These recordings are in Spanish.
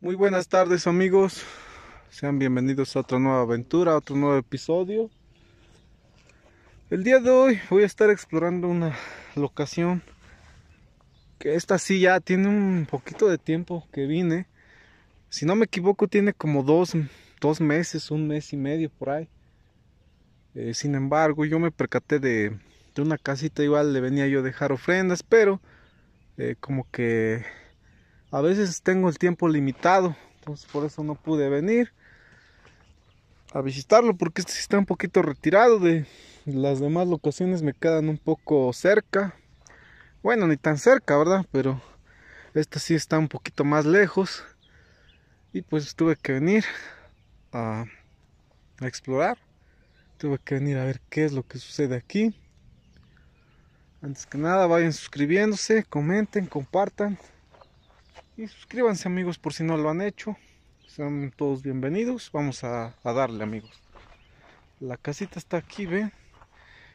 Muy buenas tardes amigos, sean bienvenidos a otra nueva aventura, otro nuevo episodio. El día de hoy voy a estar explorando una locación que esta sí ya tiene un poquito de tiempo que vine. Si no me equivoco tiene como dos, dos meses, un mes y medio por ahí. Eh, sin embargo yo me percaté de, de, una casita igual le venía yo a dejar ofrendas, pero eh, como que a veces tengo el tiempo limitado, entonces por eso no pude venir a visitarlo porque este está un poquito retirado de las demás locaciones me quedan un poco cerca. Bueno, ni tan cerca, ¿verdad? Pero esta sí está un poquito más lejos. Y pues tuve que venir a, a explorar. Tuve que venir a ver qué es lo que sucede aquí. Antes que nada, vayan suscribiéndose, comenten, compartan. Y suscríbanse amigos por si no lo han hecho. Sean todos bienvenidos. Vamos a, darle amigos. La casita está aquí, ven.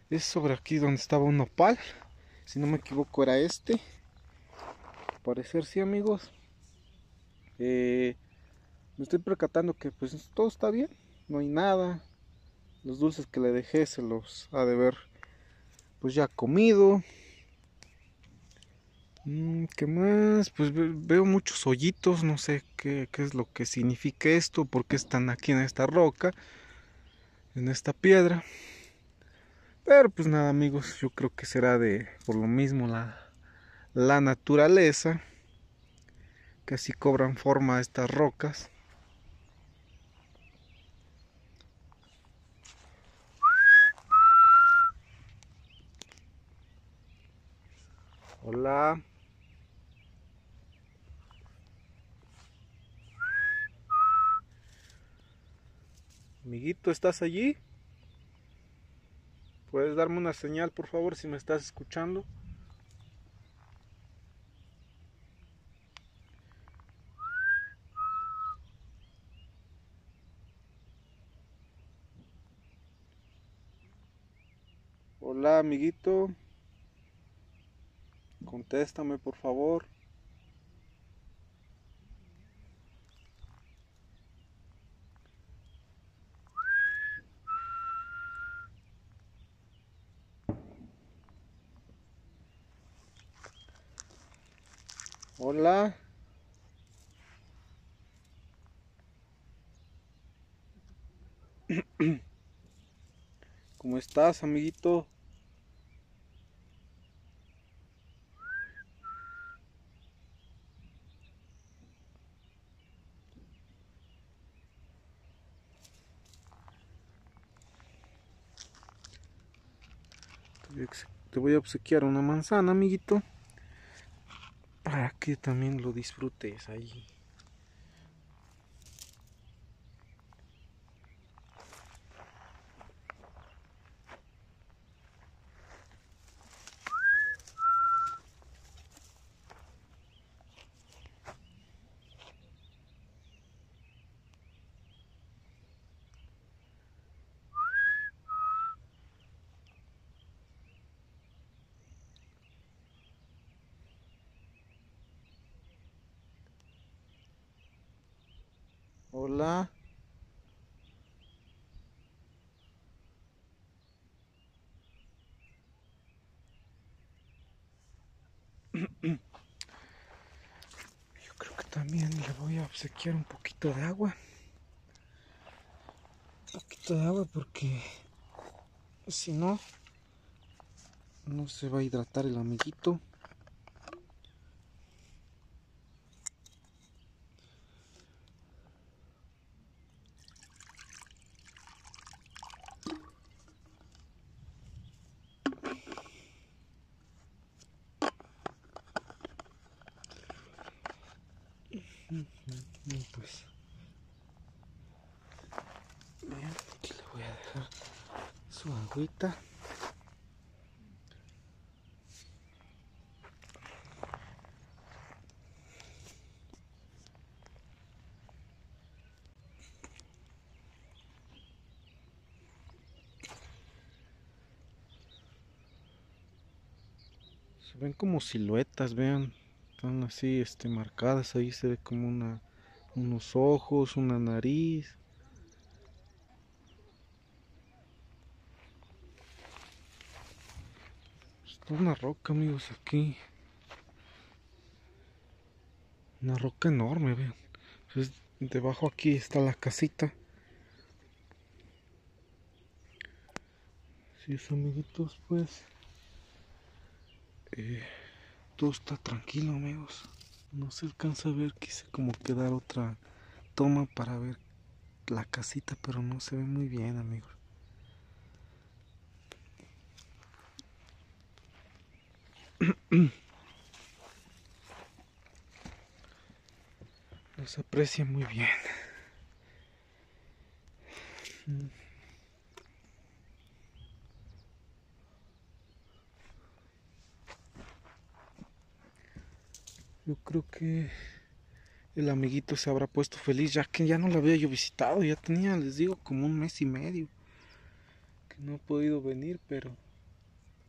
Es sobre aquí donde estaba un nopal. Si no me equivoco era este. Al parecer sí amigos. Eh, me estoy percatando que pues todo está bien. No hay nada. Los dulces que le dejé se los ha de ver pues ya comido. Mm, ¿Qué más? Pues veo muchos hoyitos, no sé qué, qué, es lo que significa esto, por qué están aquí en esta roca, en esta piedra. Pero pues nada amigos, yo creo que será de por lo mismo la, la naturaleza, que así cobran forma estas rocas. Hola. Amiguito, ¿estás allí? ¿Puedes darme una señal, por favor, si me estás escuchando? Hola, amiguito. Contéstame, por favor. Hola. ¿Cómo estás, amiguito? Te voy a obsequiar una manzana, amiguito que también lo disfrutes ahí. Yo creo que también le voy a obsequiar un poquito de agua. Un poquito de agua porque si no, no se va a hidratar el amiguito. Pues bien, aquí le voy a dejar su agüita. Se ven como siluetas vean están así este marcadas ahí se ve como una unos ojos, una nariz. Está una roca, amigos, aquí. Una roca enorme, vean. debajo aquí está la casita. Si es amiguitos, pues eh, todo está tranquilo, amigos. No se alcanza a ver, quise como quedar otra toma para ver la casita, pero no se ve muy bien, amigos. No se aprecia muy bien. Yo creo que el amiguito se habrá puesto feliz ya que ya no lo había yo visitado. Ya tenía, les digo, como un mes y medio que no he podido venir, pero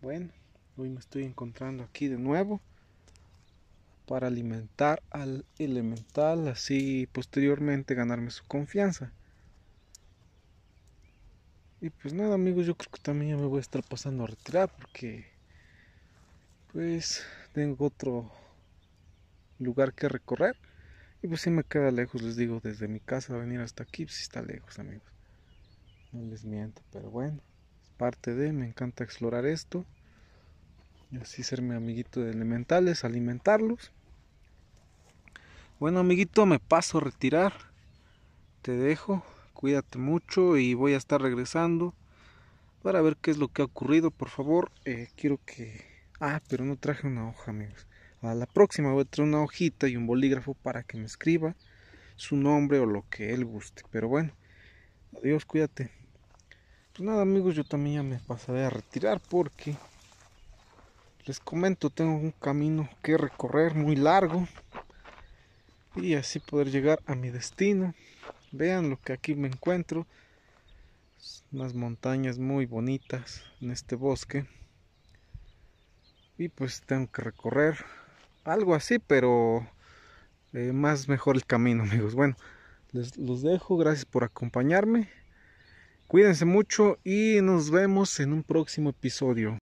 bueno, hoy me estoy encontrando aquí de nuevo para alimentar al elemental, así posteriormente ganarme su confianza. Y pues nada amigos, yo creo que también ya me voy a estar pasando a retirar porque pues tengo otro lugar que recorrer. Y pues si me queda lejos, les digo, desde mi casa venir hasta aquí, pues está lejos, amigos. No les miento, pero bueno, es parte de, me encanta explorar esto. Y así ser mi amiguito de elementales, alimentarlos. Bueno, amiguito, me paso a retirar. Te dejo, cuídate mucho y voy a estar regresando para ver qué es lo que ha ocurrido. Por favor, eh, quiero que... Ah, pero no traje una hoja, amigos. A la próxima voy a traer una hojita y un bolígrafo para que me escriba su nombre o lo que él guste. Pero bueno, adiós, cuídate. Pues nada amigos, yo también ya me pasaré a retirar porque les comento, tengo un camino que recorrer muy largo y así poder llegar a mi destino. Vean lo que aquí me encuentro. Unas montañas muy bonitas en este bosque. Y pues tengo que recorrer algo así, pero eh, más mejor el camino, amigos. Bueno, les los dejo. Gracias por acompañarme. Cuídense mucho y nos vemos en un próximo episodio.